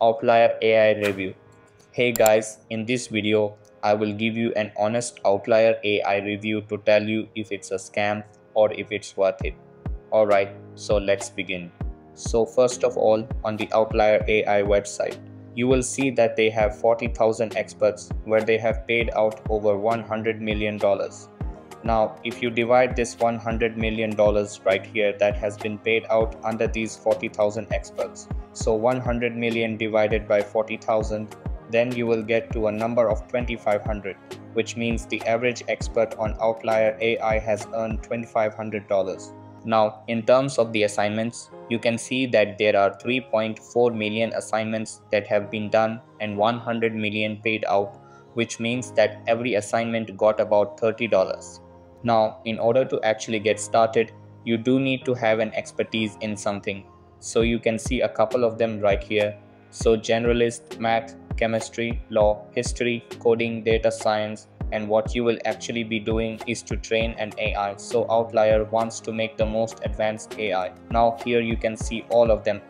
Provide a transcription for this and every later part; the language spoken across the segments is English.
Outlier AI review. Hey guys, in this video, I will give you an honest Outlier AI review to tell you if it's a scam or if it's worth it. Alright, so let's begin. So first of all, on the Outlier AI website, you will see that they have 40,000 experts where they have paid out over $100 million. Now, if you divide this $100 million right here that has been paid out under these 40,000 experts, so 100 million divided by 40,000, then you will get to a number of 2500, which means the average expert on Outlier AI has earned $2,500. Now, in terms of the assignments, you can see that there are 3.4 million assignments that have been done and 100 million paid out, which means that every assignment got about $30. Now, in order to actually get started, you do need to have an expertise in something. So you can see a couple of them right here. So generalist, math, chemistry, law, history, coding, data science, and what you will actually be doing is to train an AI. So Outlier wants to make the most advanced AI. Now here you can see all of them.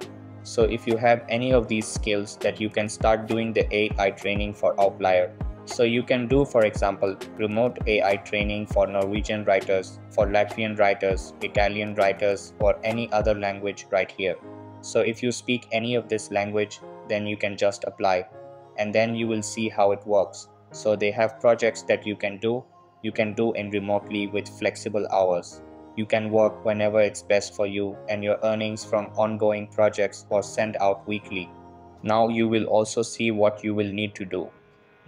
So if you have any of these skills that you can start doing the AI training for Outlier. So you can do for example remote AI training for Norwegian writers, for Latvian writers, Italian writers or any other language right here. So if you speak any of this language then you can just apply and then you will see how it works. So they have projects that you can do, you can do in remotely with flexible hours. You can work whenever it's best for you and your earnings from ongoing projects are sent out weekly. Now you will also see what you will need to do.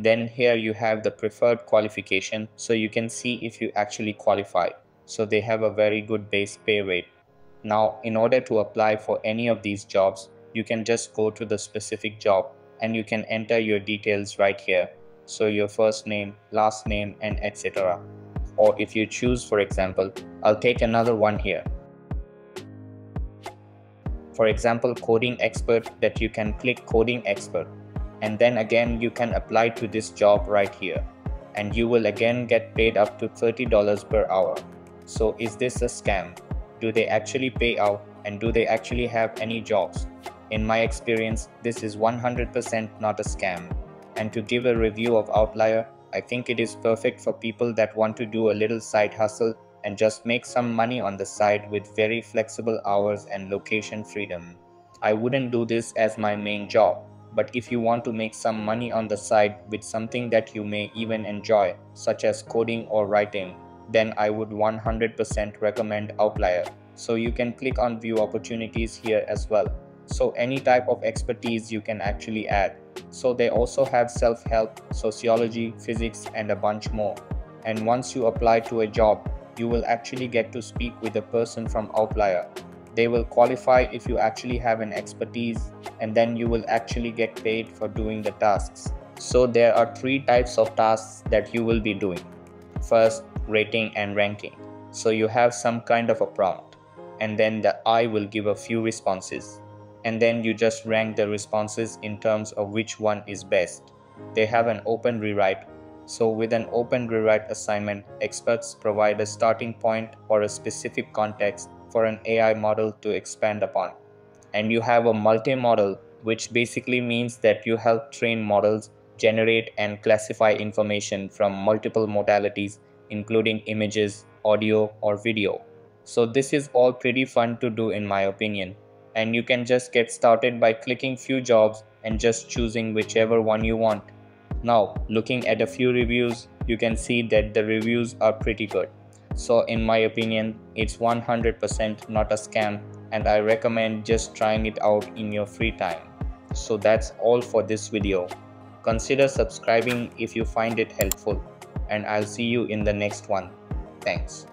Then here you have the preferred qualification so you can see if you actually qualify. So they have a very good base pay rate. Now in order to apply for any of these jobs, you can just go to the specific job and you can enter your details right here. So your first name, last name and etc. Or if you choose for example, I'll take another one here. For example, coding expert that you can click coding expert and then again you can apply to this job right here and you will again get paid up to $30 per hour. So is this a scam? Do they actually pay out and do they actually have any jobs? In my experience, this is 100% not a scam. And to give a review of Outlier, I think it is perfect for people that want to do a little side hustle and just make some money on the side with very flexible hours and location freedom. I wouldn't do this as my main job, but if you want to make some money on the side with something that you may even enjoy, such as coding or writing, then I would 100% recommend Outlier. So you can click on view opportunities here as well. So any type of expertise you can actually add. So they also have self-help, sociology, physics and a bunch more. And once you apply to a job, you will actually get to speak with a person from Outlier they will qualify if you actually have an expertise and then you will actually get paid for doing the tasks. So there are three types of tasks that you will be doing. First, rating and ranking. So you have some kind of a prompt and then the AI will give a few responses and then you just rank the responses in terms of which one is best. They have an open rewrite so with an open rewrite assignment, experts provide a starting point or a specific context for an AI model to expand upon. And you have a multimodal, which basically means that you help train models generate and classify information from multiple modalities, including images, audio, or video. So this is all pretty fun to do in my opinion. And you can just get started by clicking few jobs and just choosing whichever one you want. Now, looking at a few reviews, you can see that the reviews are pretty good. So in my opinion, it's 100% not a scam and I recommend just trying it out in your free time. So that's all for this video. Consider subscribing if you find it helpful and I'll see you in the next one. Thanks.